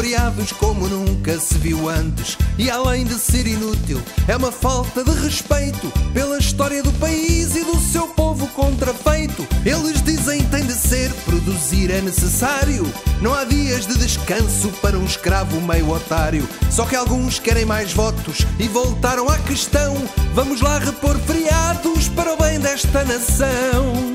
feriados como nunca se viu antes. E além de ser inútil, é uma falta de respeito pela história do país e do seu povo contrafeito. Eles dizem tem de ser, produzir é necessário. Não há dias de descanso para um escravo meio otário. Só que alguns querem mais votos e voltaram à questão. Vamos lá repor feriados para o bem desta nação.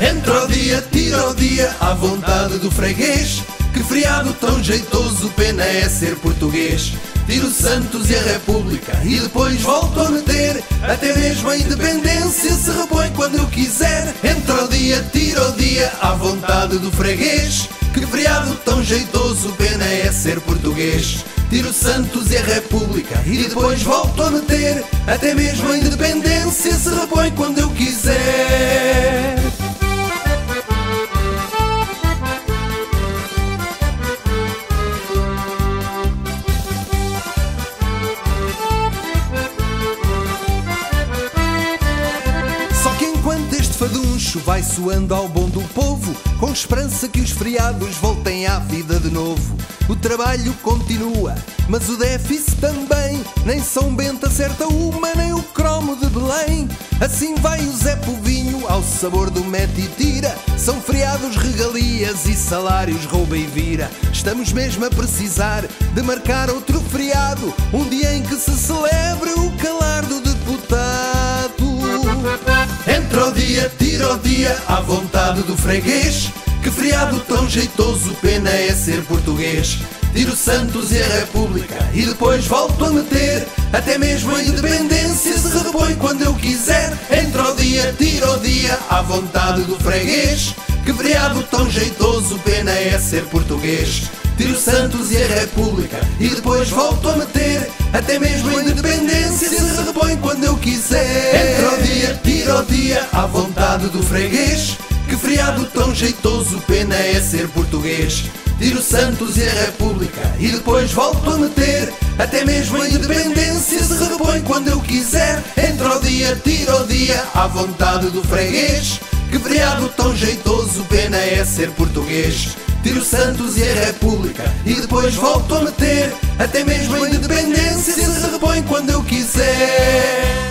Entra o dia, tira o dia, à vontade do freguês. Que feriado tão jeitoso, pena é ser português. Tiro Santos e a República e depois volto a meter. Até mesmo a independência se repõe quando eu quiser. Entra o dia, tira o dia, à vontade do freguês. Que feriado tão jeitoso, pena é ser português. Tiro Santos e a República e depois volto a meter. Até mesmo a independência se repõe quando eu quiser. Faduncho vai soando ao bom do povo, com esperança que os feriados voltem à vida de novo. O trabalho continua, mas o déficit também. Nem São Bento acerta uma, nem o cromo de Belém. Assim vai o Zé Povinho ao sabor do mete e tira. São feriados, regalias e salários rouba e vira. Estamos mesmo a precisar de marcar outro feriado, um dia em que se celebre o calar do deputado. Entra o dia, tira o dia, à vontade do freguês. Que feriado tão jeitoso, pena é ser português. Tiro Santos e a República e depois volto a meter. Até mesmo a independência se repõe quando eu quiser. Entra o dia, tira o dia, à vontade do freguês. Que feriado tão jeitoso, pena é ser português. Tiro Santos e a República e depois volto a meter. Até mesmo a independência se repõe quando eu quiser. Entra o dia, tira o dia, à vontade do freguês. Que feriado tão jeitoso, pena é ser português. Tiro Santos e a República e depois volto a meter. Até mesmo a independência se repõe quando eu quiser. Entra o dia, tira o dia, à vontade do freguês. Que feriado tão jeitoso, pena é ser português. Tiro Santos e a República e depois volto a meter. Até mesmo a independência se repõe quando eu quiser.